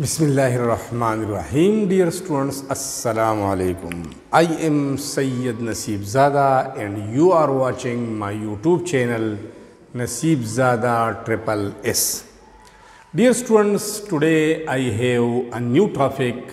بسم الله الرحمن الرحیم ډیر سټوډنټس السلام علیکم آی ایم سید نصیب زاده اینڈ یو آر واچینګ مای یوټیوب چینل نصیب زاده ټریپل ایس ډیر سټوډنټس ټوډے آی هیو ا نیو ټاپک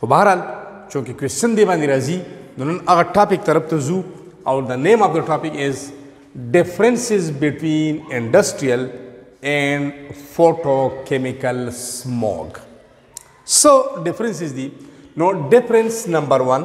خو بهرحال چونکې کوېسچن دې باندې راځي نو نن هغه ټاپک طرف ته ځو او د نیم اف د ټاپک از ډیفرنسز بټوین انډسټریل اینډ فوټو کیمیکل سموګ سو ډیفرنسز دي نو ډیفرنس نمبر 1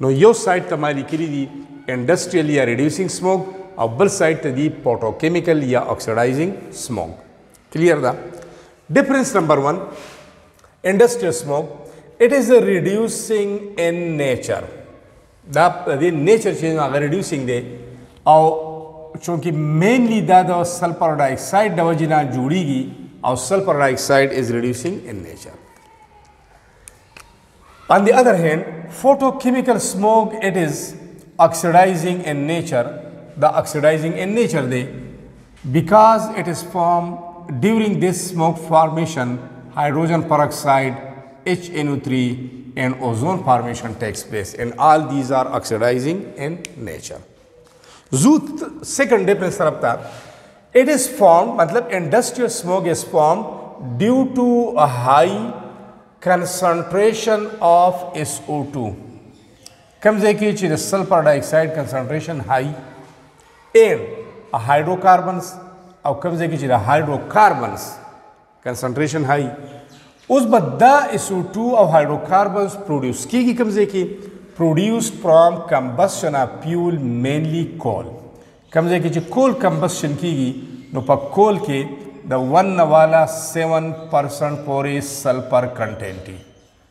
نو یو سایت ته ما لیکلي دي انډسټریل یا ریډیوسینګ سموګ او بل سایت ته دي پوټوکیمیکل یا اکسیډایزینګ سموګ کلیر ده ډیفرنس نمبر 1 انډسټریل سموګ اټ از ریډیوسینګ ان نیچر دا د نیچر چې هغه ریډیوسینګ دی او چونکی مینلی دا د سلفر ډای اکساید د وجې نه جوړیږي او سلفر ډای اکساید از ریډیوسینګ ان نیچر on the other hand photochemical smog it is oxidizing in nature the oxidizing in nature because it is formed during this smoke formation hydrogen peroxide HNO3 and ozone formation takes place and all these are oxidizing in nature. زوت سیکنډ ډیپریس طرف ته اټ از فارم مطلب انډسټریل سموګ از فارم ډیو ټو ا های کنسنټریشن اف اس او 2 کوم ځای کې چې د سلفر ډای اکساید کنسنټریشن های ایم هایدروکاربنز او کوم ځای کې چې د هایدروکاربنز کنسنټریشن های اوس به دا SO2 او هایدروکاربنز پروډیوس کیږي کوم ځای کې پروډیوس فرام کمبشن اف فیول مینلی کول کوم ځای کې چې کول کمبشن کیږي نو په کول کې د 1 والا 7% پورې سلفر کنټینټي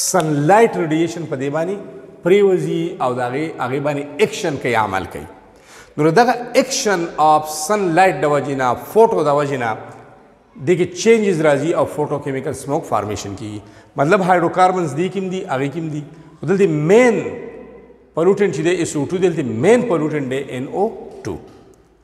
سن لایټ ریډیشن په دې باندې پریوزی او دغه هغه باندې اکشن کوي عمل کوي نو دغه اکشن اف سن لایټ د وجینا فوټو د وجینا دغه چینجز راځي او فوټو کیمیکل سموک فارمیشن کی مطلب هایدروکاربنز دی کیم دی هغه کیم دی دلته مین پولوټنټ چې دی SO2 دلته مین پولوټنټ دی NO2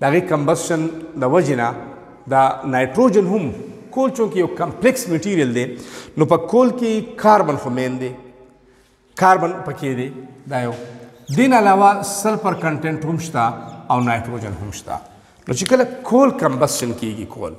د هغې کمبسشن د وجې نه دا نایټروجن هم کول چونکې یو کمپلیکس میټیریل دی نو په کول کې کاربن خو مین دی کاربن پکې دی دا یو دین علاوه سلفر کنټینټ هم شته او نایټروجن هم شته نو چې کله کول کمبسشن کیږي کول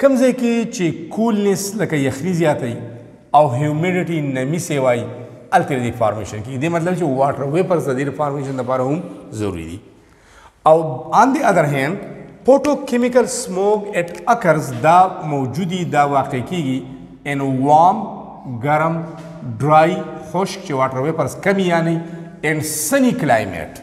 کوم ځای کې چې کولنس لکه یخنی زیاته وي او هیومیډټي نمی سیوا وي هلته د فارمیشن کېږي دې مطلب چې واټر ویپرز د دې فارمیشن لپاره هم ضروري دي او آن دی ادر هینډ پوټو کیمیکل سموګ اټ اکرز دا موجودی دا واقع کیږي ان وام ګرم ډرای خشک چې واټر ویپرز کمی یعنی ان سنی کلایمیټ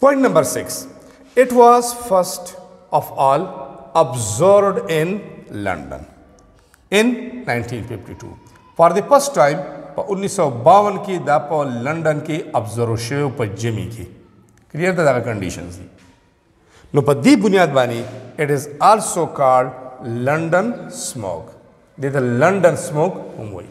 Point number 6. It was first of all observed in London in 1952. For the first time په 1952 کې دا په لندن کې ابزرو شوی په جمی کې کلیئر دا کنډیشنز دي نو په دې بنیاد باندې اټ از آلسو کارډ لندن سموک د لندن سموک هم وایي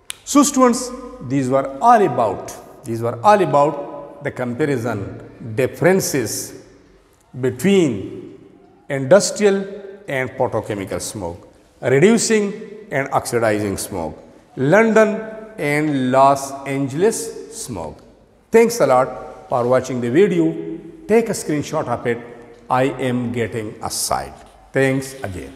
So students, these were all about these were all about the comparison differences between industrial and photochemical smoke, reducing and oxidizing smoke, London and Los Angeles smoke. Thanks a lot for watching the video. Take a screenshot of it. I am getting a Thanks again.